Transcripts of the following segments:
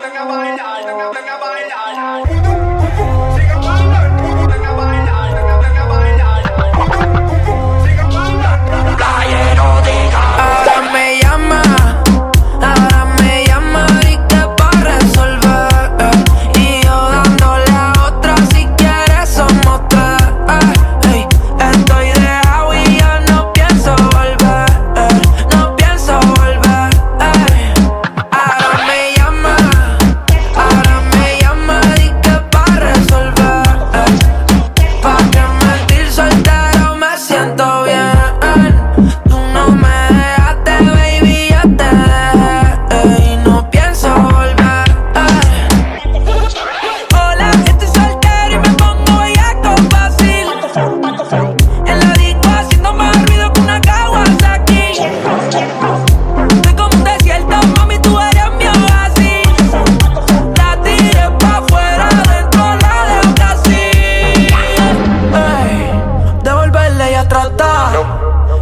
Venga a bailar, venga, venga.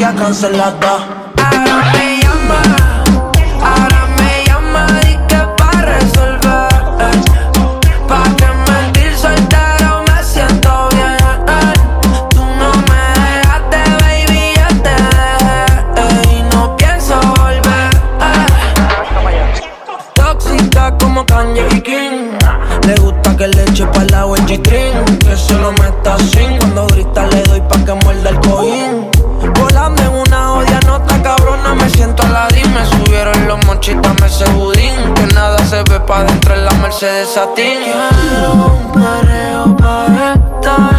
Ahora me llama. Ahora me llama y que pa' resolver. Pa' que mentir soltero me siento bien. Tú no me dejaste, baby, ya te dejé. Y no pienso volver. Tóxica como Kanye y King. Le gusta que le eche pa' la G-String. Que se lo meta sin. Cuando grita le doy pa' que muerda el cojín. En una odia nota cabrona. Me siento a la Me subieron los monchitas, me ese budín. Que nada se ve pa' dentro en la Mercedes Satín. Quiero un perreo pa' esta